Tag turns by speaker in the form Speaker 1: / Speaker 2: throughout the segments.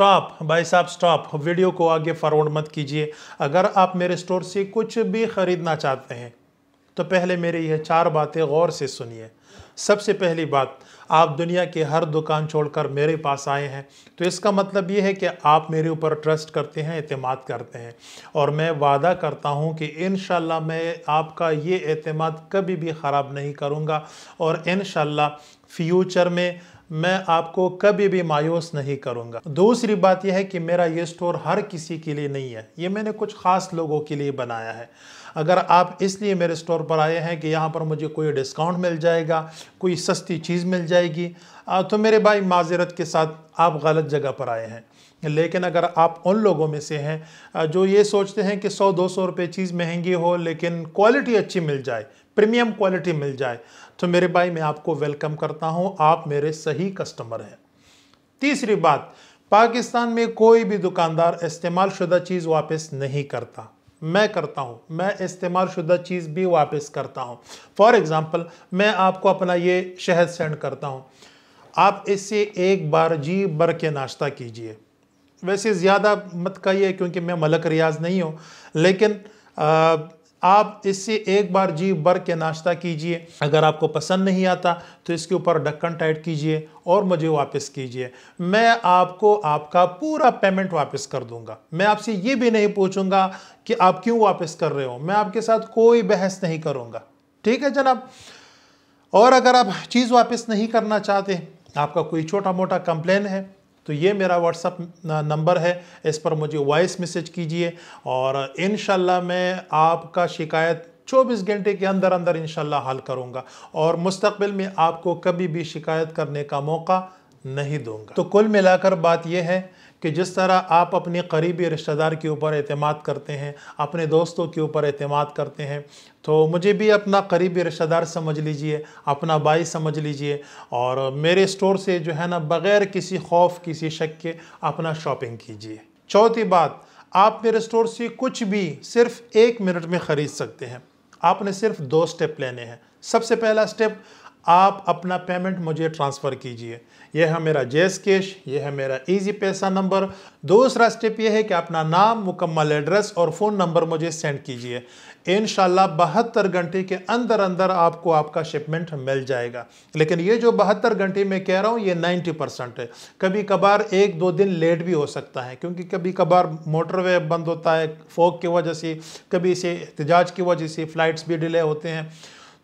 Speaker 1: Stop, भाई साहब stop, video को आगे फॉरवर्ड मत कीजिए। अगर आप मेरे स्टोर से कुछ भी ख़रीदना चाहते हैं तो पहले मेरी यह चार बातें गौर से सुनिए। सबसे पहली बात, आप दुनिया की हर दुकान छोड़कर मेरे पास आए हैं तो इसका मतलब ये है कि आप मेरे ऊपर ट्रस्ट करते हैं अतमाद करते हैं। और मैं वादा करता हूँ कि इन मैं आपका ये अतमाद कभी भी ख़राब नहीं करूँगा। और इन फ्यूचर में मैं आपको कभी भी मायूस नहीं करूँगा। दूसरी बात यह है कि मेरा ये स्टोर हर किसी के लिए नहीं है। ये मैंने कुछ ख़ास लोगों के लिए बनाया है। अगर आप इसलिए मेरे स्टोर पर आए हैं कि यहाँ पर मुझे कोई डिस्काउंट मिल जाएगा, कोई सस्ती चीज़ मिल जाएगी तो मेरे भाई माजरत के साथ आप गलत जगह पर आए हैं। लेकिन अगर आप उन लोगों में से हैं जो ये सोचते हैं कि सौ, दो सौ रुपये चीज़ महँगी हो, लेकिन क्वालिटी अच्छी मिल जाए प्रीमियम क्वालिटी मिल जाए तो मेरे भाई मैं आपको वेलकम करता हूँ। आप मेरे सही कस्टमर हैं। तीसरी बात पाकिस्तान में कोई भी दुकानदार इस्तेमाल शुदा चीज़ वापस नहीं करता। मैं करता हूँ मैं इस्तेमाल शुदा चीज़ भी वापस करता हूँ। फॉर एग्ज़ाम्पल मैं आपको अपना ये शहद सेंड करता हूँ। आप इससे एक बार जी भर के नाश्ता कीजिए। वैसे ज़्यादा मत कहिए क्योंकि मैं मलक रियाज नहीं हूँ लेकिन आ, आप इससे एक बार जी भर के नाश्ता कीजिए। अगर आपको पसंद नहीं आता तो इसके ऊपर ढक्कन टाइट कीजिए और मुझे वापस कीजिए। मैं आपको आपका पूरा पेमेंट वापस कर दूँगा। मैं आपसे ये भी नहीं पूछूँगा कि आप क्यों वापस कर रहे हो। मैं आपके साथ कोई बहस नहीं करूँगा। ठीक है जनाब? और अगर आप चीज़ वापस नहीं करना चाहते, आपका कोई छोटा मोटा कंप्लेन है तो ये मेरा व्हाट्सअप नंबर है। इस पर मुझे वॉइस मैसेज कीजिए और इन मैं आपका शिकायत 24 घंटे के अंदर अंदर इन हल करूँगा और मुस्तबिल में आपको कभी भी शिकायत करने का मौका नहीं दूँगा। तो कुल मिलाकर बात यह है कि जिस तरह आप अपने करीबी रिश्तेदार के ऊपर अतमाद करते हैं, अपने दोस्तों के ऊपर अतमाद करते हैं तो मुझे भी अपना करीबी रिश्तेदार समझ लीजिए, अपना भाई समझ लीजिए और मेरे स्टोर से जो है ना बग़ैर किसी खौफ, किसी शक के अपना शॉपिंग कीजिए। चौथी बात, आप मेरे स्टोर से कुछ भी सिर्फ़ एक मिनट में ख़रीद सकते हैं। आपने सिर्फ़ दो स्टेप लेने हैं। सबसे पहला स्टेप आप अपना पेमेंट मुझे ट्रांसफ़र कीजिए। यह है मेरा जेस कैश यह है मेरा इजी पैसा नंबर दूसरा स्टेप यह है कि अपना नाम, मुकम्मल एड्रेस और फ़ोन नंबर मुझे सेंड कीजिए। इन बहत्तर घंटे के अंदर अंदर आपको आपका शिपमेंट मिल जाएगा। लेकिन ये जो बहत्तर घंटे में कह रहा हूँ, ये 90 परसेंट है। कभी कभार एक दो दिन लेट भी हो सकता है, क्योंकि कभी कभार मोटरवे बंद होता है फोक की वजह से, कभी इसे एहतजाज की वजह से फ़्लाइट्स भी डिले होते हैं।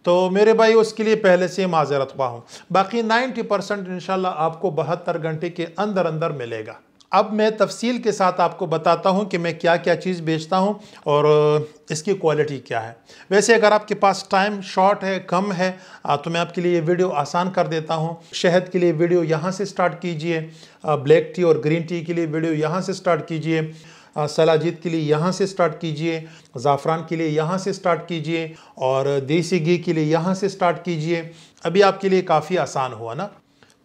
Speaker 1: तो मेरे भाई, उसके लिए पहले से माजरत हुआ हूँ। बाकी 90 परसेंट इनशाला आपको बहत्तर घंटे के अंदर अंदर मिलेगा। अब मैं तफसील के साथ आपको बताता हूँ कि मैं क्या क्या चीज़ बेचता हूँ और इसकी क्वालिटी क्या है। वैसे अगर आपके पास टाइम शॉर्ट है, कम है तो मैं आपके लिए वीडियो आसान कर देता हूँ। शहद के लिए वीडियो यहाँ से स्टार्ट कीजिए ब्लैक टी और ग्रीन टी के लिए वीडियो यहाँ से स्टार्ट कीजिए। सलाजीत के लिए यहाँ से स्टार्ट कीजिए, ज़ाफ़रान के लिए यहाँ से स्टार्ट कीजिए और देसी घी के लिए यहाँ से स्टार्ट कीजिए। अभी आपके लिए काफ़ी आसान हुआ ना?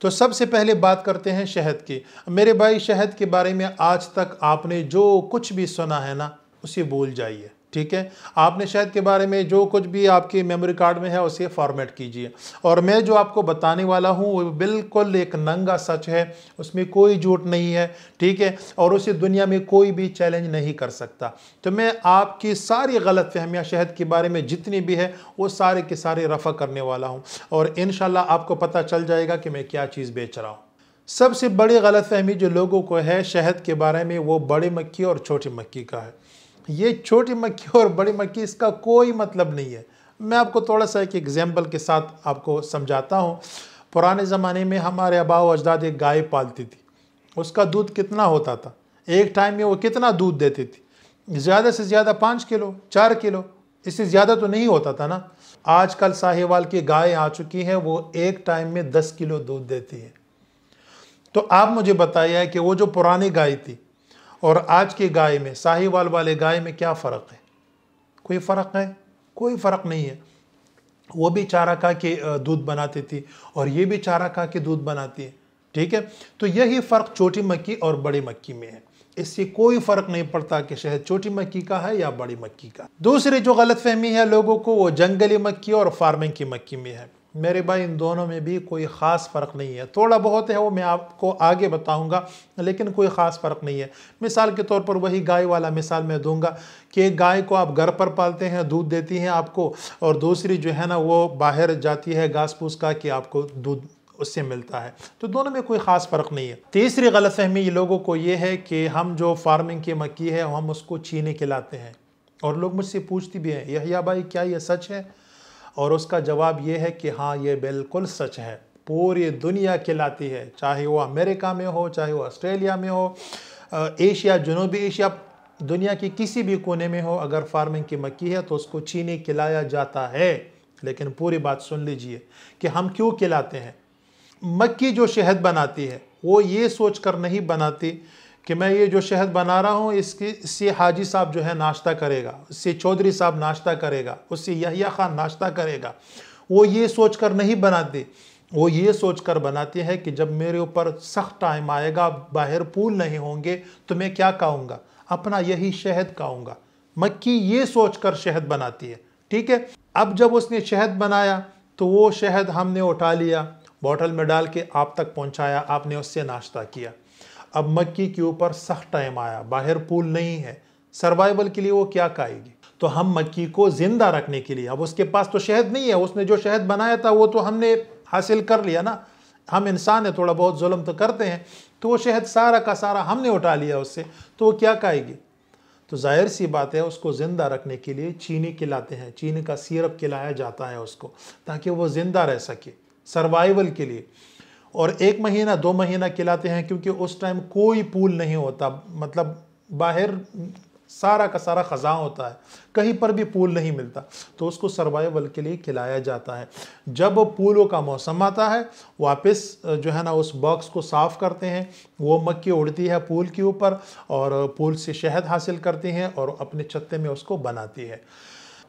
Speaker 1: तो सबसे पहले बात करते हैं शहद की। मेरे भाई शहद के बारे में आज तक आपने जो कुछ भी सुना है ना, उसे भूल जाइए। ठीक है? आपने शायद के बारे में जो कुछ भी आपके मेमोरी कार्ड में है, उसे फॉर्मेट कीजिए। और मैं जो आपको बताने वाला हूँ, वो बिल्कुल एक नंगा सच है। उसमें कोई झूठ नहीं है, ठीक है? और उसे दुनिया में कोई भी चैलेंज नहीं कर सकता। तो मैं आपकी सारी गलत फहमियाँ शहद के बारे में जितनी भी है, वो सारे के सारे रफ़ा करने वाला हूँ। और इन आपको पता चल जाएगा कि मैं क्या चीज़ बेच रहा हूँ। सबसे बड़ी गलत जो लोगों को है, शहद के बारे में, वो बड़ी मक्खी और छोटी मक्खी का है। ये छोटी मक्खी और बड़ी मक्खी, इसका कोई मतलब नहीं है। मैं आपको थोड़ा सा एक एग्ज़ाम्पल के साथ आपको समझाता हूँ। पुराने ज़माने में हमारे अबाव अजदाद एक गाय पालती थी। उसका दूध कितना होता था? एक टाइम में वो कितना दूध देती थी? ज़्यादा से ज़्यादा पाँच किलो, चार किलो, इससे ज़्यादा तो नहीं होता था ना? आजकल साहिवाल की गाय आ चुकी है, वो एक टाइम में दस किलो दूध देती है। तो आप मुझे बताइए कि वो जो पुरानी गाय थी और आज की गाय में, साहिवाल वाले गाय में क्या फ़र्क है? कोई फ़र्क है? कोई फ़र्क नहीं है। वो भी चारा का के दूध बनाती थी और ये भी चारा का के दूध बनाती है। ठीक है? तो यही फ़र्क छोटी मक्की और बड़ी मक्की में है। इससे कोई फ़र्क नहीं पड़ता कि शहद छोटी मक्की का है या बड़ी मक्की का। दूसरी जो गलत फहमी है लोगों को, वो जंगली मक्की और फ़ार्मिंग की मक्की में है। मेरे भाई, इन दोनों में भी कोई ख़ास फ़र्क नहीं है। थोड़ा बहुत है वो मैं आपको आगे बताऊँगा, लेकिन कोई ख़ास फ़र्क नहीं है। मिसाल के तौर पर वही गाय वाला मिसाल मैं दूँगा कि एक गाय को आप घर पर पालते हैं, दूध देती हैं आपको, और दूसरी जो है ना वो बाहर जाती है घास फूस का कि आपको दूध उससे मिलता है। तो दोनों में कोई ख़ास फ़र्क नहीं है। तीसरी गलत फहमी लोगों को ये है कि हम जो फ़ार्मिंग की मक्की है, हम उसको चीनी खिलाते हैं। और लोग मुझसे पूछती भी हैं, यहिया भाई, क्या ये सच है? और उसका जवाब ये है कि हाँ ये बिल्कुल सच है। पूरी दुनिया खिलाती है, चाहे वो अमेरिका में हो, चाहे वो ऑस्ट्रेलिया में हो एशिया, जनूबी एशिया, दुनिया की किसी भी कोने में हो, अगर फ़ार्मिंग की मक्की है तो उसको चीनी खिलाया जाता है। लेकिन पूरी बात सुन लीजिए कि हम क्यों खिलाते हैं। मक्की जो शहद बनाती है, वो ये सोच कर नहीं बनाती कि मैं ये जो शहद बना रहा हूँ, इसकी, इससे हाजी साहब जो है नाश्ता करेगा उससे चौधरी साहब नाश्ता करेगा, उससे यहिया खान नाश्ता करेगा। वो ये सोच कर नहीं बनाते। वो ये सोच कर बनाती है कि जब मेरे ऊपर सख्त टाइम आएगा, बाहर पूल नहीं होंगे तो मैं क्या कहूँगा अपना यही शहद कहूँगा मक्की ये सोच कर शहद बनाती है। ठीक है? अब जब उसने शहद बनाया तो वो शहद हमने उठा लिया, बॉटल में डाल के आप तक पहुँचाया, आपने उससे नाश्ता किया। अब मक्की के ऊपर सख्त टाइम आया, बाहर पूल नहीं है। सर्वाइवल के लिए वो क्या खाएगी? तो हम मक्की को ज़िंदा रखने के लिए, अब उसके पास तो शहद नहीं है, उसने जो शहद बनाया था, वो तो हमने हासिल कर लिया ना। हम इंसान है, थोड़ा बहुत जुल्म तो करते हैं तो वो शहद सारा का सारा हमने उठा लिया उससे तो वो क्या खाएगी? तो ज़ाहिर सी बात है, उसको ज़िंदा रखने के लिए चीनी खिलाते हैं, चीनी का सिरप खिलाया जाता है उसको, ताकि वो ज़िंदा रह सके। सर्वाइवल के लिए। और एक महीना, दो महीना खिलाते हैं क्योंकि उस टाइम कोई पूल नहीं होता। मतलब बाहर सारा का सारा ख़ज़ा होता है। कहीं पर भी पूल नहीं मिलता। तो उसको सर्वाइवल के लिए खिलाया जाता है। जब पूलों का मौसम आता है, वापस जो है ना, उस बॉक्स को साफ़ करते हैं। वो मक्की उड़ती है पूल के ऊपर और पूल से शहद हासिल करती हैं और अपने छत्ते में उसको बनाती है।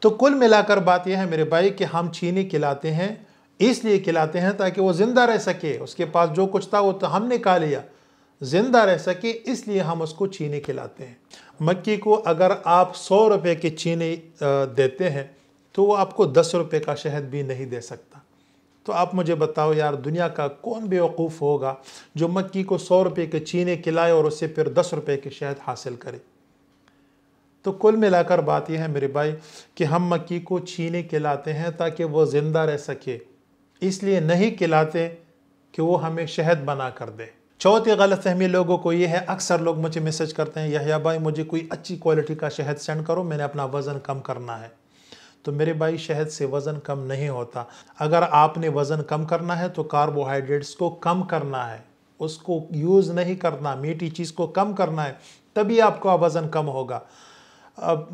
Speaker 1: तो कुल मिलाकर बात यह है मेरे भाई कि हम चीनी खिलाते हैं। इसलिए खिलाते हैं ताकि वो ज़िंदा रह सके। उसके पास जो कुछ था, वो तो हमने खा लिया। ज़िंदा रह सके, इसलिए हम उसको चीनी खिलाते हैं। मक्की को अगर आप सौ रुपये की चीनी देते हैं तो वो आपको दस रुपये का शहद भी नहीं दे सकता। तो आप मुझे बताओ यार, दुनिया का कौन बेवकूफ़ होगा जो मक्की को सौ रुपये की चीनी खिलाए और उससे फिर दस रुपये के शहद हासिल करे? तो कुल मिलाकर बात यह है मेरे भाई, कि हम मक्की को चीनी खिलाते हैं ताकि वो ज़िंदा रह सके। इसलिए नहीं खिलाते कि वो हमें शहद बना कर दे। चौथी गलत फहमी लोगों को ये है, अक्सर लोग मुझे मैसेज करते हैं यह भाई, मुझे कोई अच्छी क्वालिटी का शहद सेंड करो, मैंने अपना वज़न कम करना है। तो मेरे भाई, शहद से वज़न कम नहीं होता। अगर आपने वज़न कम करना है तो कार्बोहाइड्रेट्स को कम करना है। उसको यूज़ नहीं करना, मीठी चीज़ को कम करना है, तभी आपका वज़न कम होगा।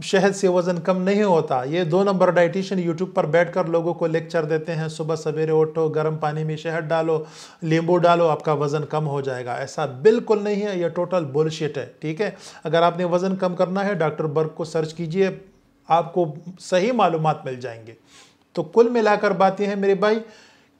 Speaker 1: शहद से वज़न कम नहीं होता। ये दो नंबर डाइटिशियन यूट्यूब पर बैठकर लोगों को लेक्चर देते हैं। सुबह सवेरे उठो, गर्म पानी में शहद डालो, नींबू डालो, आपका वज़न कम हो जाएगा। ऐसा बिल्कुल नहीं है यह टोटल बुलशिट है, ठीक है? अगर आपने वज़न कम करना है डॉक्टर बर्ग को सर्च कीजिए, आपको सही मालूम मिल जाएँगे। तो कुल मिलाकर बात यह है, मेरे भाई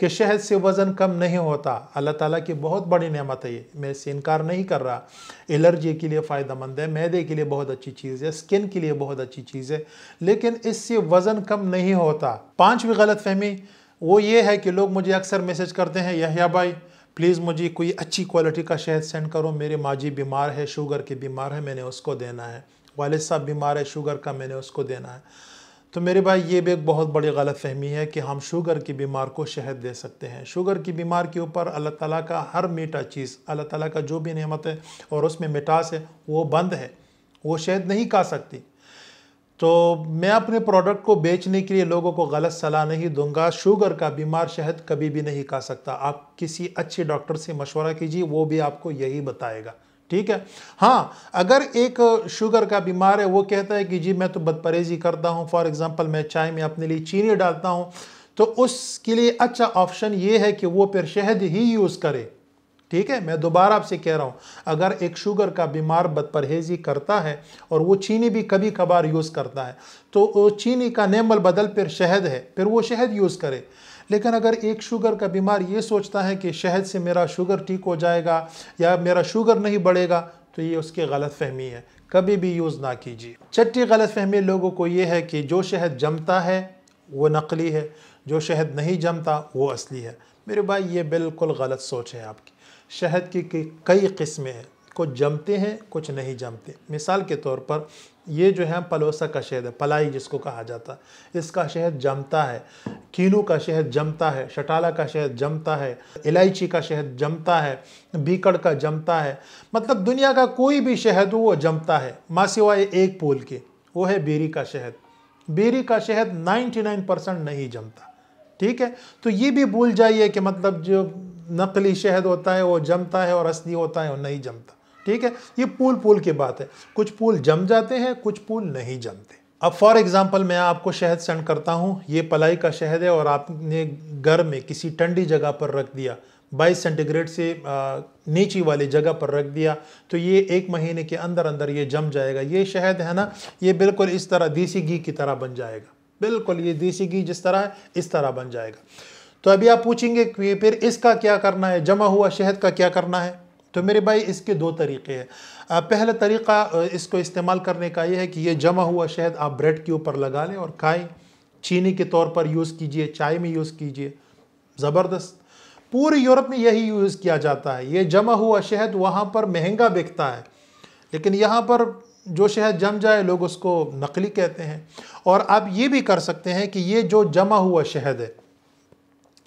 Speaker 1: कि शहद से वज़न कम नहीं होता। अल्लाह ताला की बहुत बड़ी नेमत है ये। मैं इससे इनकार नहीं कर रहा। एलर्जी के लिए फ़ायदेमंद है, मैदे के लिए बहुत अच्छी चीज़ है, स्किन के लिए बहुत अच्छी चीज़ है, लेकिन इससे वज़न कम नहीं होता। पाँचवीं गलत फहमी वो ये है कि लोग मुझे अक्सर मैसेज करते हैं, यहिया भाई, प्लीज़ मुझे कोई अच्छी क्वालिटी का शहद सेंड करो, मेरे माजी बीमार है, शुगर के बीमार है, मैंने उसको देना है। वालद साहब बीमार है, शुगर का मैंने उसको देना है। तो मेरे भाई, ये भी एक बहुत बड़ी गलत फहमी है कि हम शुगर की बीमार को शहद दे सकते हैं। शुगर की बीमार के ऊपर अल्लाह ताला का हर मीठा चीज़, अल्लाह ताला का जो भी नेमत है और उसमें मिठास है, वो बंद है। वो शहद नहीं खा सकती। तो मैं अपने प्रोडक्ट को बेचने के लिए लोगों को गलत सलाह नहीं दूँगा। शुगर का बीमार शहद कभी भी नहीं खा सकता। आप किसी अच्छे डॉक्टर से मशवरा कीजिए, वो भी आपको यही बताएगा। ठीक है? हाँ अगर एक शुगर का बीमार है, वो कहता है कि जी, मैं तो बदपरहेज़ी करता हूँ फॉर एग्ज़ाम्पल मैं चाय में अपने लिए चीनी डालता हूँ तो उसके लिए अच्छा ऑप्शन ये है कि वो फिर शहद ही यूज़ करे। ठीक है? मैं दोबारा आपसे कह रहा हूँ, अगर एक शुगर का बीमार बदपरहेज़ी करता है और वो चीनी भी कभी कभार यूज़ करता है तो चीनी का नेमल बदल फिर शहद है, फिर वो शहद यूज़ करे। लेकिन अगर एक शुगर का बीमार ये सोचता है कि शहद से मेरा शुगर ठीक हो जाएगा या मेरा शुगर नहीं बढ़ेगा तो ये उसकी गलत फहमी है। कभी भी यूज़ ना कीजिए। छठी गलत फहमी लोगों को ये है कि जो शहद जमता है, वो नकली है। जो शहद नहीं जमता, वो असली है। मेरे भाई, ये बिल्कुल गलत सोच है आपकी। शहद की कई किस्में हैं। कुछ जमते हैं, कुछ नहीं जमते। मिसाल के तौर पर, ये जो है, पलोसा का शहद है पलाई जिसको कहा जाता है इसका शहद जमता है। कीनू का शहद जमता है, शटाला का शहद जमता है, इलायची का शहद जमता है, बीकड़ का जमता है। मतलब दुनिया का कोई भी शहद हो, वो जमता है, माँ एक पोल के, वो है बेरी का शहद। बेरी का शहद 99 परसेंट नहीं जमता, ठीक है? तो ये भी भूल जाइए कि मतलब जो नकली शहद होता है, वो जमता है और असली होता है वो नहीं जमता। ठीक है? ये पुल पुल की बात है। कुछ पुल जम जाते हैं, कुछ पुल नहीं जमते। अब फॉर एग्ज़ाम्पल मैं आपको शहद सेंड करता हूँ। ये पलाई का शहद है और आपने घर में किसी ठंडी जगह पर रख दिया। बाईस सेंटीग्रेड से नीची वाली जगह पर रख दिया। तो ये एक महीने के अंदर अंदर ये जम जाएगा। ये शहद है ना, ये बिल्कुल इस तरह देसी घी की तरह बन जाएगा। बिल्कुल ये देसी घी जिस तरह है, इस तरह बन जाएगा। तो अभी आप पूछेंगे कि फिर इसका क्या करना है? जमा हुआ शहद का क्या करना है? तो मेरे भाई, इसके दो तरीके हैं। पहला तरीका इसको इस्तेमाल करने का ये है कि ये जमा हुआ शहद आप ब्रेड के ऊपर लगा लें और खाएँ। चीनी के तौर पर यूज़ कीजिए, चाय में यूज़ कीजिए। ज़बरदस्त। पूरे यूरोप में यही यूज़ किया जाता है। ये जमा हुआ शहद वहाँ पर महँगा बिकता है। लेकिन यहाँ पर जो शहद जम जाए, लोग उसको नकली कहते हैं। और आप ये भी कर सकते हैं कि ये जो जमा हुआ शहद है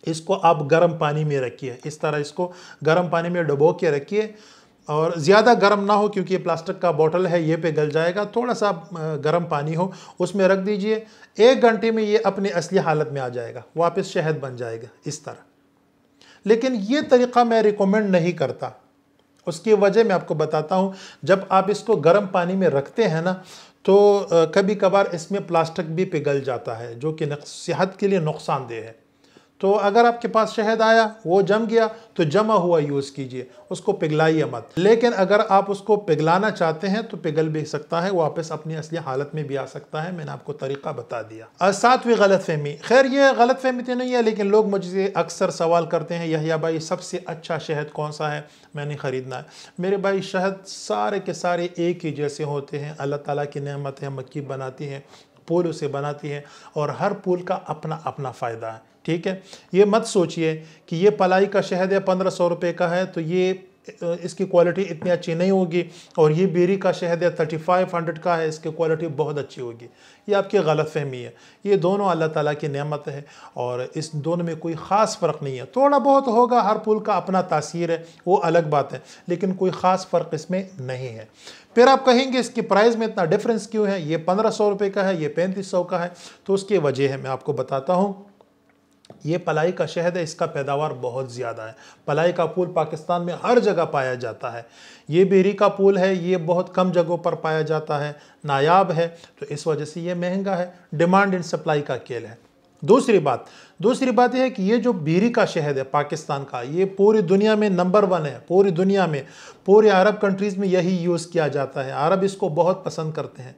Speaker 1: इसको आप गर्म पानी में रखिए। इस तरह इसको गर्म पानी में डुबो के रखिए और ज़्यादा गर्म ना हो क्योंकि ये प्लास्टिक का बोतल है, ये पे गल जाएगा। थोड़ा सा गर्म पानी हो, उसमें रख दीजिए। एक घंटे में ये अपनी असली हालत में आ जाएगा, वापस शहद बन जाएगा, इस तरह। लेकिन ये तरीक़ा मैं रिकमेंड नहीं करता। उसकी वजह मैं आपको बताता हूँ, जब आप इसको गर्म पानी में रखते हैं ना तो कभी कभार इसमें प्लास्टिक भी पिघल जाता है, जो कि सेहत के लिए नुकसानदेह है। तो अगर आपके पास शहद आया, वो जम गया तो जमा हुआ यूज़ कीजिए, उसको पिघलाइए मत। लेकिन अगर आप उसको पिघलाना चाहते हैं तो पिघल भी सकता है, वापस अपनी असली हालत में भी आ सकता है, मैंने आपको तरीका बता दिया। सातवीं गलत फहमी। खैर, ये गलत फहमी तो नहीं है, लेकिन लोग मुझसे अक्सर सवाल करते हैं यहिया भाई सबसे अच्छा शहद कौन सा है? मैंने ख़रीदना है। मेरे भाई, शहद सारे के सारे एक ही जैसे होते हैं। अल्लाह ताला की नेमत है मक्की बनाती है पुल उसे बनाती है, और हर पुल का अपना अपना फ़ायदा है। ठीक है? ये मत सोचिए कि ये पलाई का शहद है, पंद्रह सौ रुपये का है तो ये इसकी क्वालिटी इतनी अच्छी नहीं होगी और ये बेरी का शहद है, थर्टी फाइव हंड्रेड का है, इसकी क्वालिटी बहुत अच्छी होगी। ये आपकी गलत फहमी है। ये दोनों अल्लाह ताला की नेमत है और इस दोनों में कोई ख़ास फ़र्क नहीं है। थोड़ा बहुत होगा, हर पुल का अपना तासीर है, वो अलग बात है, लेकिन कोई ख़ास फ़र्क इसमें नहीं है। फिर आप कहेंगे, इसकी प्राइस में इतना डिफरेंस क्यों है? ये पंद्रह सौ रुपये का है, ये पैंतीस सौ का है तो उसकी वजह है, मैं आपको बताता हूँ। ये पलाई का शहद है, इसका पैदावार बहुत ज़्यादा है। पलाई का फूल पाकिस्तान में हर जगह पाया जाता है। ये बेरी का फूल है, ये बहुत कम जगहों पर पाया जाता है, नायाब है तो इस वजह से ये महँगा है, डिमांड एंड सप्लाई का खेल है। दूसरी बात दूसरी बात यह है कि ये जो बेरी का शहद है पाकिस्तान का, ये पूरी दुनिया में नंबर वन है, पूरी दुनिया में, पूरे अरब कंट्रीज़ में यही यूज़ किया जाता है। अरब इसको बहुत पसंद करते हैं।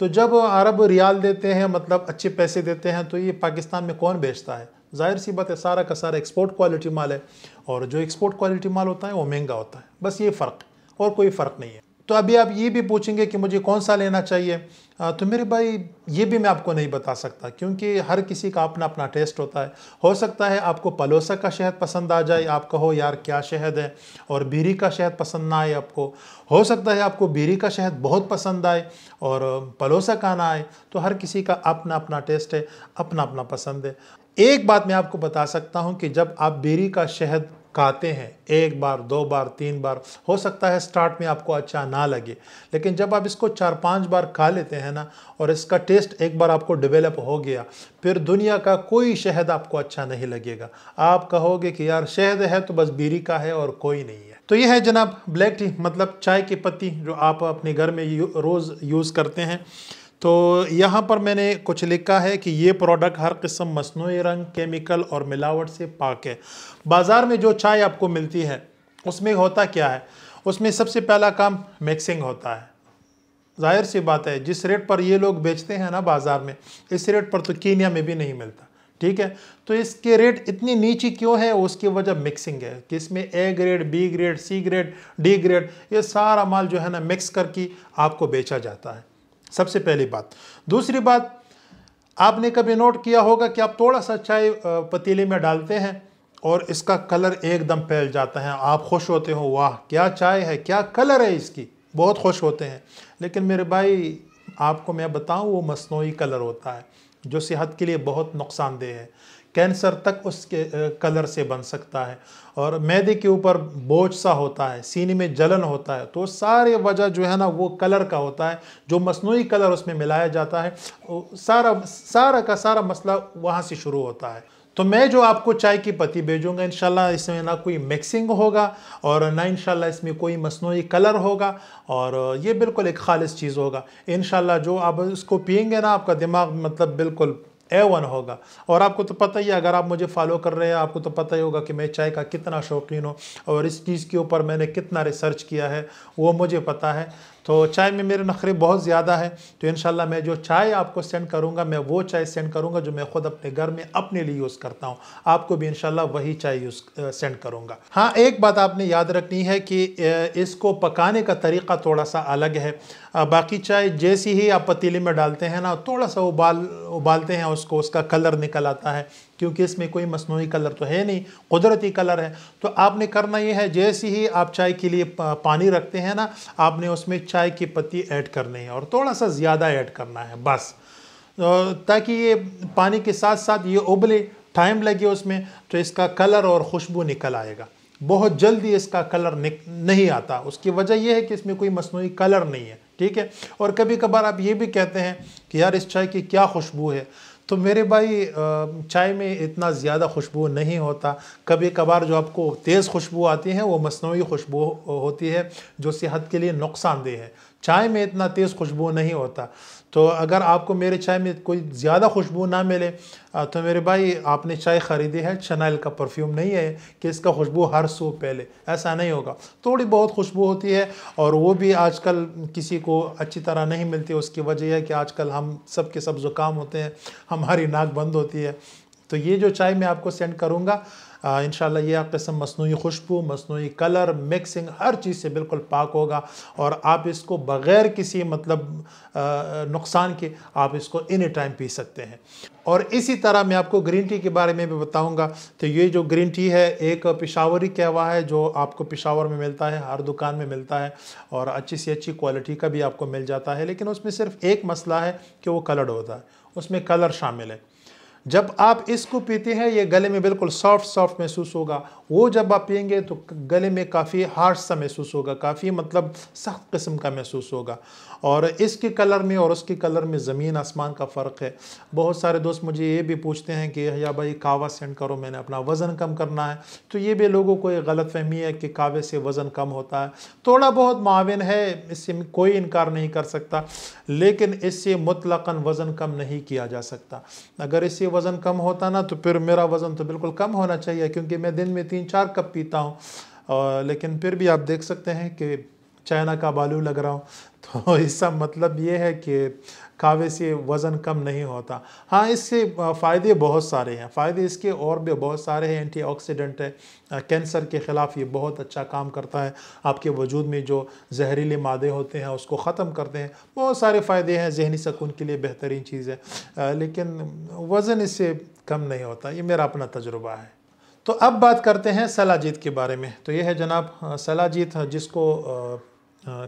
Speaker 1: तो जब अरब रियाल देते हैं मतलब अच्छे पैसे देते हैं तो ये पाकिस्तान में कौन बेचता है? ज़ाहिर सी बात है, सारा का सारा एक्सपोर्ट क्वालिटी माल है और जो एक्सपोर्ट क्वालिटी माल होता है, वो महँगा होता है। बस ये फ़र्क और कोई फ़र्क नहीं है। तो अभी आप ये भी पूछेंगे कि मुझे कौन सा लेना चाहिए तो मेरे भाई, ये भी मैं आपको नहीं बता सकता, क्योंकि हर किसी का अपना अपना टेस्ट होता है। हो सकता है आपको पलोसा का शहद पसंद आ जाए, आप कहो, यार, क्या शहद है? और बीरी का शहद पसंद ना आए आपको। हो सकता है आपको बीरी का शहद बहुत पसंद आए और पलोसा का ना आए तो हर किसी का अपना अपना टेस्ट है, अपना अपना पसंद है। एक बात मैं आपको बता सकता हूँ कि जब आप बेरी का शहद खाते हैं एक बार दो बार तीन बार हो सकता है स्टार्ट में आपको अच्छा ना लगे। लेकिन जब आप इसको चार पाँच बार खा लेते हैं ना और इसका टेस्ट एक बार आपको डेवलप हो गया फिर दुनिया का कोई शहद आपको अच्छा नहीं लगेगा। आप कहोगे कि यार शहद है तो बस बीरी का है और कोई नहीं है। तो ये है जनाब ब्लैक टी मतलब चाय की पत्ती जो आप अपने घर में यू, रोज़ यूज़ करते हैं। तो यहाँ पर मैंने कुछ लिखा है कि ये प्रोडक्ट हर किस्म मसनू रंग केमिकल और मिलावट से पाक है। बाज़ार में जो चाय आपको मिलती है, उसमें होता क्या है? उसमें सबसे पहला काम मिक्सिंग होता है। ज़ाहिर सी बात है, जिस रेट पर ये लोग बेचते हैं ना बाज़ार में, इस रेट पर तो कीनिया में भी नहीं मिलता, ठीक है? तो इसके रेट इतनी नीची क्यों है? उसकी वजह मिक्सिंग है, कि इसमें A grade B grade C grade D grade ये सारा माल जो है ना मिक्स करके आपको बेचा जाता है। सबसे पहली बात। दूसरी बात, आपने कभी नोट किया होगा कि आप थोड़ा सा चाय पतीले में डालते हैं और इसका कलर एकदम फैल जाता है। आप खुश होते हो, वाह, क्या चाय है, क्या कलर है इसकी? बहुत खुश होते हैं। लेकिन मेरे भाई, आपको मैं बताऊँ, वो मसनू कलर होता है, जो सेहत के लिए बहुत नुकसानदेह है। कैंसर तक उसके कलर से बन सकता है। और मैदे के ऊपर बोझ सा होता है, सीने में जलन होता है तो सारे वजह जो है ना, वो कलर का होता है, जो मसनू कलर उसमें मिलाया जाता है सारा सारा का सारा मसला वहाँ से शुरू होता है। तो मैं जो आपको चाय की पत्ती भेजूँगा इनशाला इसमें ना कोई मिक्सिंग होगा और ना इनशाला इसमें कोई मसनू कलर होगा और ये बिल्कुल एक खालिश चीज़ होगा। इनशाला जो आप इसको पियेंगे ना, आपका दिमाग मतलब बिल्कुल ए वन होगा। और आपको तो पता ही है, अगर आप मुझे फॉलो कर रहे हैं, आपको तो पता ही होगा कि मैं चाय का कितना शौकीन हूँ और इस चीज़ के ऊपर मैंने कितना रिसर्च किया है, वो मुझे पता है। तो चाय में मेरे नखरे बहुत ज़्यादा है तो इन मैं जो चाय आपको सेंड करूँगा, मैं वो चाय सेंड करूँगा जो मैं ख़ुद अपने घर में अपने लिए यूज़ करता हूँ। आपको भी इन वही चाय यूज़ सेंड करूँगा। हाँ एक बात आपने याद रखनी है कि इसको पकाने का तरीक़ा थोड़ा सा अलग है। बाकी चाय जैसी ही आप पतीले में डालते हैं ना, थोड़ा सा उबाल, उबालते हैं उसको, उसका कलर निकल आता है, क्योंकि इसमें कोई मसनू कलर तो है नहीं, कुदरती कलर है। तो आपने करना ये है, जैसे ही आप चाय के लिए पानी रखते हैं ना, आपने उसमें चाय की पत्ती ऐड करनी है, और थोड़ा सा ज़्यादा ऐड करना है, बस। ताकि ये पानी के साथ साथ ये उबले, टाइम लगे उसमें तो इसका कलर और खुशबू निकल आएगा। बहुत जल्दी इसका कलर नहीं आता। उसकी वजह यह है कि इसमें कोई मसनू कलर नहीं है। ठीक है? और कभी कभार आप ये भी कहते हैं कि यार इस चाय की क्या खुशबू है? तो मेरे भाई चाय में इतना ज़्यादा खुशबू नहीं होता। कभी कभार जो आपको तेज़ खुशबू आती है, वो मसनू खुशबू होती है, जो सेहत के लिए नुकसानदेह है। चाय में इतना तेज़ खुशबू नहीं होता। तो अगर आपको मेरे चाय में कोई ज़्यादा खुशबू ना मिले तो मेरे भाई, आपने चाय ख़रीदी है, चनाइल का परफ्यूम नहीं है कि इसका खुशबू हर सू पहले। ऐसा नहीं होगा। थोड़ी बहुत खुशबू होती है और वो भी आजकल किसी को अच्छी तरह नहीं मिलती। उसकी वजह है कि आजकल हम सब के सब ज़ुकाम होते हैं, हमारी नाक बंद होती है। तो ये जो चाय मैं आपको सेंड करूँगा इन ये किस्म मसनू खुशबू मसनू कलर मिक्सिंग हर चीज़ से बिल्कुल पाक होगा और आप इसको बग़ैर किसी मतलब नुकसान के आप इसको एनी टाइम पी सकते हैं। और इसी तरह मैं आपको ग्रीन टी के बारे में भी बताऊँगा तो ये जो ग्रीन टी है, एक पिशावरी कहवा है, जो आपको पिशावर में मिलता है, हर दुकान में मिलता है और अच्छी से अच्छी क्वालिटी का भी आपको मिल जाता है, लेकिन उसमें सिर्फ़ एक मसला है कि वो कलर्ड होता है, उसमें कलर शामिल है। जब आप इसको पीते हैं ये गले में बिल्कुल सॉफ्ट सॉफ्ट महसूस होगा। वो जब आप पियेंगे तो गले में काफ़ी हार्श सा महसूस होगा, काफ़ी मतलब सख्त किस्म का महसूस होगा। और इसके कलर में और उसके कलर में ज़मीन आसमान का फ़र्क है। बहुत सारे दोस्त मुझे ये भी पूछते हैं कि, या भाई कावा सेंड करो, मैंने अपना वज़न कम करना है। तो ये भी लोगों को एक गलत फहमी है कि कावे से वज़न कम होता है। थोड़ा बहुत माविन है, इससे कोई इनकार नहीं कर सकता, लेकिन इससे मुतलकन वज़न कम नहीं किया जा सकता। अगर इससे वज़न कम होता ना तो फिर मेरा वज़न तो बिल्कुल कम होना चाहिए, क्योंकि मैं दिन में तीन चार कप पीता हूँ। लेकिन फिर भी आप देख सकते हैं कि चाइना का बालू लग रहा हूँ। तो इसका मतलब ये है कि कावे से वज़न कम नहीं होता। हाँ इससे फ़ायदे बहुत सारे हैं। फ़ायदे इसके और भी बहुत सारे हैं। एंटीऑक्सीडेंट है। कैंसर के ख़िलाफ़ ये बहुत अच्छा काम करता है। आपके वजूद में जो जहरीले मादे होते हैं, उसको ख़त्म करते हैं। बहुत सारे फ़ायदे हैं। जहनी सकून के लिए बेहतरीन चीज़ है। लेकिन वज़न इससे कम नहीं होता। ये मेरा अपना तजुर्बा है। तो अब बात करते हैं सलाजीत के बारे में। तो यह है जनाब सलाजीत जिसको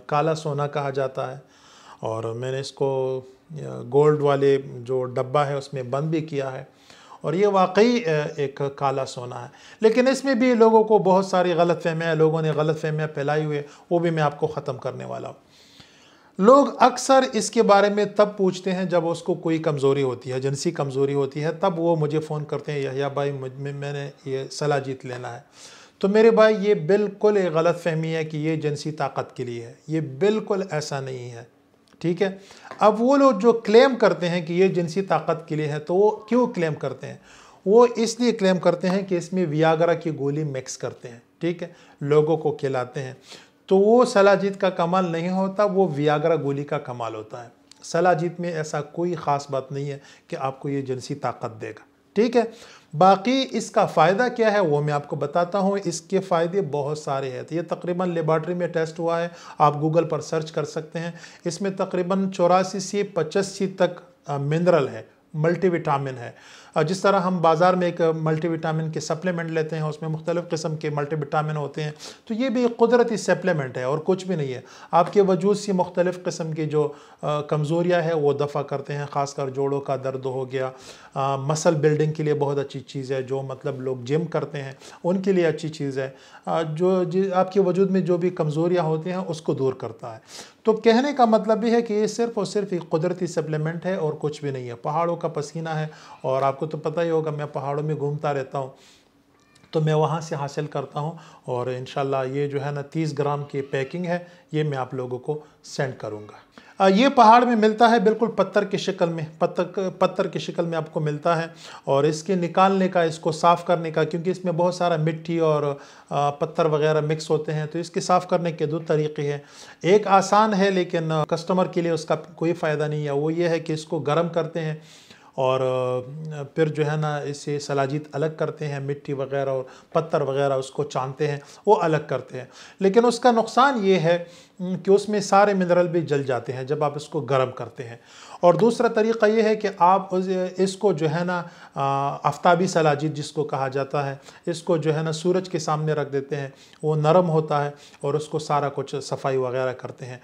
Speaker 1: काला सोना कहा जाता है और मैंने इसको गोल्ड वाले जो डब्बा है उसमें बंद भी किया है और ये वाकई एक काला सोना है। लेकिन इसमें भी लोगों को बहुत सारी गलत फहमियाँ लोगों ने गलत फहमियाँ फैलाई हुई है, वो भी मैं आपको ख़त्म करने वाला हूँ। लोग अक्सर इसके बारे में तब पूछते हैं जब उसको कोई कमज़ोरी होती है जिनसी कमज़ोरी होती है, तब वो मुझे फ़ोन करते हैं यहिया भाई मैंने ये सलाह जीत लेना है। तो मेरे भाई, ये बिल्कुल एक गलत फहमी है कि ये जिनसी ताकत के लिए है। ये बिल्कुल ऐसा नहीं है, ठीक है? अब वो लोग जो क्लेम करते हैं कि ये जिनसी ताकत के लिए है तो वो क्यों क्लेम करते हैं? वो इसलिए क्लेम करते हैं कि इसमें वियागरा की गोली मिक्स करते हैं, ठीक है? लोगों को खिलाते हैं। तो वो सलाजीत का कमाल नहीं होता, वो वियागरा गोली का कमाल होता है। सलाजीत में ऐसा कोई ख़ास बात नहीं है कि आपको ये जिनसी ताकत देगा। ठीक है? बाकी इसका फ़ायदा क्या है, वो मैं आपको बताता हूँ। इसके फ़ायदे बहुत सारे हैं। तो ये तकरीबन लेबार्ट्री में टेस्ट हुआ है। आप गूगल पर सर्च कर सकते हैं। इसमें तकरीबन चौरासी से पचासी तक मिनरल है मल्टीविटामिन है। जिस तरह हम बाज़ार में एक मल्टीविटामिन के सप्लीमेंट लेते हैं उसमें मुख्तलिफ़ किस्म के मल्टीविटामिन होते हैं तो ये भी एक कुदरती सप्लीमेंट है और कुछ भी नहीं है। आपके वजूद से मुख्तलिफ़ किस्म की जो कमज़ोरियाँ है वो दफ़ा करते हैं ख़ासकर जोड़ों का दर्द हो गया। आ, मसल बिल्डिंग के लिए बहुत अच्छी चीज़ है जो मतलब लोग जिम करते हैं उनके लिए अच्छी चीज़ है। आ, जो आपके वजूद में जो भी कमज़ोरियाँ होती हैं उसको दूर करता है। तो कहने का मतलब ये है कि ये सिर्फ़ और सिर्फ़ एक कुदरती सप्लीमेंट है और कुछ भी नहीं है। पहाड़ों का पसीना है और आपको तो पता ही होगा, मैं पहाड़ों में घूमता रहता हूँ। तो मैं वहाँ से हासिल करता हूँ और इन ये जो है ना तीस ग्राम की पैकिंग है, ये मैं आप लोगों को सेंड करूँगा। ये पहाड़ में मिलता है बिल्कुल पत्थर की शक्ल में, पत्थर पत्थर की शक्ल में आपको मिलता है और इसके निकालने का, इसको साफ़ करने का, क्योंकि इसमें बहुत सारा मिट्टी और पत्थर वगैरह मिक्स होते हैं तो इसके साफ़ करने के दो तरीक़े हैं। एक आसान है, लेकिन कस्टमर के लिए उसका कोई फ़ायदा नहीं है। वो ये है कि इसको गर्म करते हैं और फिर जो है ना, इसे सलाजीत अलग करते हैं, मिट्टी वगैरह और पत्थर वगैरह उसको चानते हैं, वो अलग करते हैं। लेकिन उसका नुकसान ये है कि उसमें सारे मिनरल भी जल जाते हैं जब आप इसको गर्म करते हैं। और दूसरा तरीक़ा ये है कि आप इसको जो है ना आफ्ताबी सलाजीत जिसको कहा जाता है, इसको जो है ना, सूरज के सामने रख देते हैं, वो नरम होता है और उसको सारा कुछ सफ़ाई वगैरह करते हैं।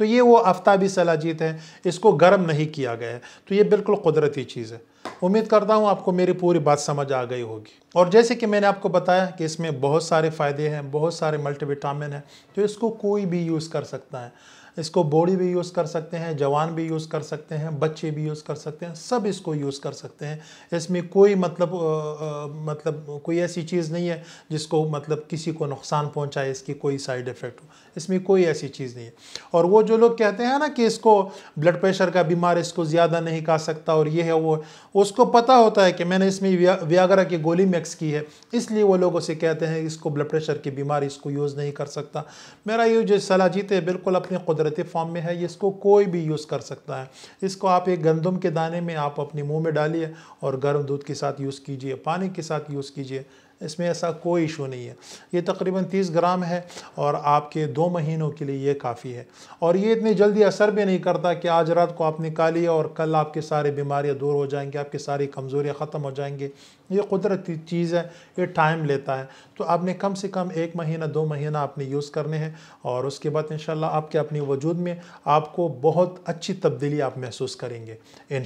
Speaker 1: तो ये वो आफ्ताबी सलाजीत है, इसको गर्म नहीं किया गया है। तो ये बिल्कुल कुदरती चीज़ है। उम्मीद करता हूँ आपको मेरी पूरी बात समझ आ गई होगी। और जैसे कि मैंने आपको बताया कि इसमें बहुत सारे फ़ायदे हैं बहुत सारे मल्टीविटामिन हैं तो इसको कोई भी यूज़ कर सकता है। इसको बॉडी भी यूज़ कर सकते हैं जवान भी यूज़ कर सकते हैं बच्चे भी यूज़ कर सकते हैं सब इसको यूज़ कर सकते हैं। इसमें कोई मतलब आ, मतलब कोई ऐसी चीज़ नहीं है जिसको मतलब किसी को नुकसान पहुँचाए इसकी कोई साइड इफ़ेक्ट हो। इसमें कोई ऐसी चीज़ नहीं है। और वो जो लोग कहते हैं ना कि इसको ब्लड प्रेशर का बीमार इसको ज़्यादा नहीं खा सकता और ये है वो उसको पता होता है कि मैंने इसमें व्यागरा की गोली मिक्स की है। इसलिए वो लोग उसे कहते हैं, इसको ब्लड प्रेशर की बीमारी, इसको यूज़ नहीं कर सकता। मेरा ये जो सलाह जीते बिल्कुल अपने कुदरती फॉर्म में है, इसको कोई भी यूज़ कर सकता है। इसको आप एक गंदम के दाने में आप अपने मुँह में डालिए और गर्म दूध के साथ यूज़ कीजिए, पानी के साथ यूज़ कीजिए। इसमें ऐसा कोई इशू नहीं है। ये तकरीबन 30 ग्राम है और आपके दो महीनों के लिए ये काफ़ी है। और ये इतनी जल्दी असर भी नहीं करता कि आज रात को आप निकालिए और कल आपके सारी बीमारियाँ दूर हो जाएँगी, आपकी सारी कमज़ोरियाँ ख़त्म हो जाएँगी। ये कुदरती चीज़ है, ये टाइम लेता है। तो आपने कम से कम एक महीना, दो महीना आपने यूज़ करने हैं और उसके बाद इन आपके अपनी वजूद में आपको बहुत अच्छी तब्दीली आप महसूस करेंगे इन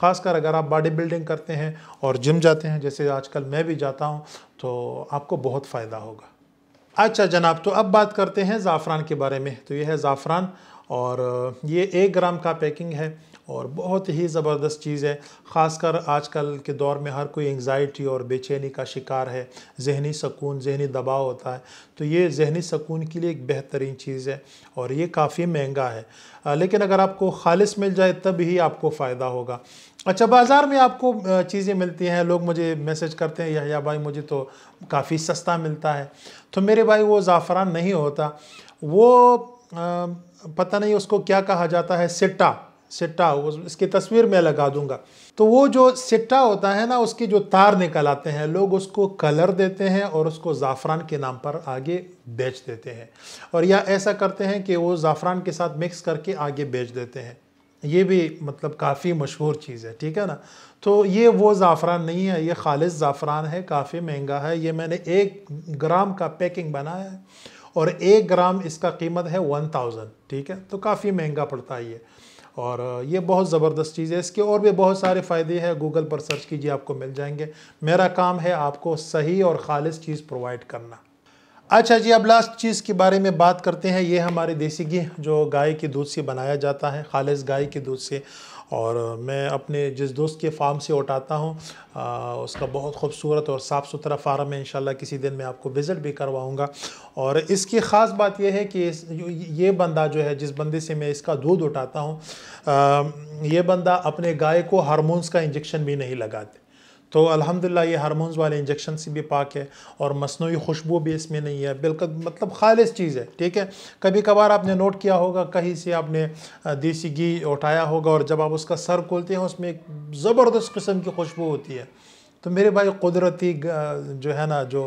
Speaker 1: ख़ासकर अगर आप बॉडी बिल्डिंग करते हैं और जिम जाते हैं, जैसे आजकल मैं भी जाता हूँ तो आपको बहुत फ़ायदा होगा। अच्छा जनाब तो अब बात करते हैं ज़ाफ़रान के बारे में। तो ये है ज़ाफ़रान और ये एक ग्राम का पैकिंग है। और बहुत ही ज़बरदस्त चीज़ है। ख़ासकर आजकल के दौर में हर कोई एंग्ज़ाइटी और बेचैनी का शिकार है। जहनी सकून, जहनी दबाव होता है। तो ये जहनी सकून के लिए एक बेहतरीन चीज़ है और ये काफ़ी महँगा है। लेकिन अगर आपको खालिश मिल जाए तब ही आपको फ़ायदा होगा। अच्छा बाज़ार में आपको चीज़ें मिलती हैं। लोग मुझे मैसेज करते हैं यह भाई, मुझे तो काफ़ी सस्ता मिलता है। तो मेरे भाई वो ज़ाफ़रान नहीं होता। वो पता नहीं उसको क्या कहा जाता है, सिट्टा। सिट्टा इसकी तस्वीर मैं लगा दूँगा। तो वो जो सिट्टा होता है ना, उसकी जो तार निकल आते हैं, लोग उसको कलर देते हैं और उसको ज़ाफ़रान के नाम पर आगे बेच देते हैं। और या ऐसा करते हैं कि वो ज़ाफ़रान के साथ मिक्स करके आगे बेच देते हैं। ये भी मतलब काफ़ी मशहूर चीज़ है, ठीक है ना? तो ये वो ज़ाफ़रान नहीं है, ये खालिश ज़ाफ़रान है, काफ़ी महँगा है। ये मैंने एक ग्राम का पैकिंग बनाया है और एक ग्राम इसका कीमत है वन थाउज़ेंड, ठीक है? तो काफ़ी महँगा पड़ता है ये। और ये बहुत ज़बरदस्त चीज़ है। इसके और भी बहुत सारे फ़ायदे हैं। गूगल पर सर्च कीजिए, आपको मिल जाएँगे। मेरा काम है आपको सही और ख़ालिश चीज़ प्रोवाइड करना। अच्छा जी, अब लास्ट चीज़ के बारे में बात करते हैं। ये हमारे देसी घी, जो गाय के दूध से बनाया जाता है। खालिश गाय के दूध से। और मैं अपने जिस दोस्त के फार्म से उठाता हूँ उसका बहुत खूबसूरत और साफ़ सुथरा फार्म है इन किसी दिन मैं आपको विज़िट भी करवाऊँगा। और इसकी ख़ास बात यह है कि ये बंदा जो है, जिस बंदे से मैं इसका दूध उठाता हूँ ये बंदा अपने गाय को हारमोन्स का इंजेक्शन भी नहीं लगाते। तो अल्हम्दुलिल्लाह, ये हारमोन्स वाले इंजेक्शन से भी पाक है और मसनू खुशबू भी इसमें नहीं है। बिल्कुल मतलब खालिश चीज़ है, ठीक है? कभी कभार आपने नोट किया होगा, कहीं से आपने देसी घी उठाया होगा और जब आप उसका सर खोलते हैं, उसमें एक ज़बरदस्त किस्म की खुशबू होती है। तो मेरे भाई कुदरती जो है ना, जो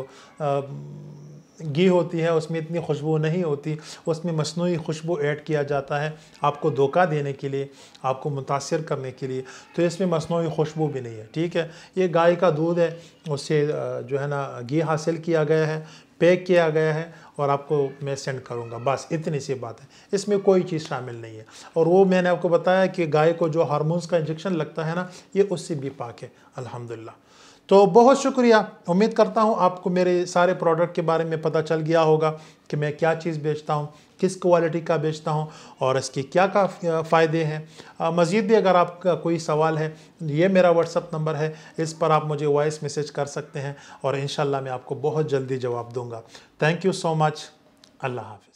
Speaker 1: घी होती है, उसमें इतनी खुशबू नहीं होती, उसमें मसनू खुशबू ऐड किया जाता है आपको धोखा देने के लिए, आपको मुतासर करने के लिए। तो इसमें मसनू खुशबू भी नहीं है, ठीक है? ये गाय का दूध है उससे जो है ना, घी हासिल किया गया है, पैक किया गया है और आपको मैं सेंड करूँगा, बस इतनी सी बात है। इसमें कोई चीज़ शामिल नहीं है। और वो मैंने आपको बताया कि गाय को जो हारमोन्स का इंजेक्शन लगता है ना, ये उससे भी पाक है, अल्हम्दुलिल्लाह। तो बहुत शुक्रिया। उम्मीद करता हूँ आपको मेरे सारे प्रोडक्ट के बारे में पता चल गया होगा कि मैं क्या चीज़ बेचता हूँ, किस क्वालिटी का बेचता हूँ और इसके क्या का फ़ायदे हैं। मज़ीद भी अगर आपका कोई सवाल है, ये मेरा व्हाट्सअप नंबर है, इस पर आप मुझे वॉइस मैसेज कर सकते हैं और इन मैं आपको बहुत जल्दी जवाब दूँगा। थैंक यू सो मच अल्लाह हाफिज़।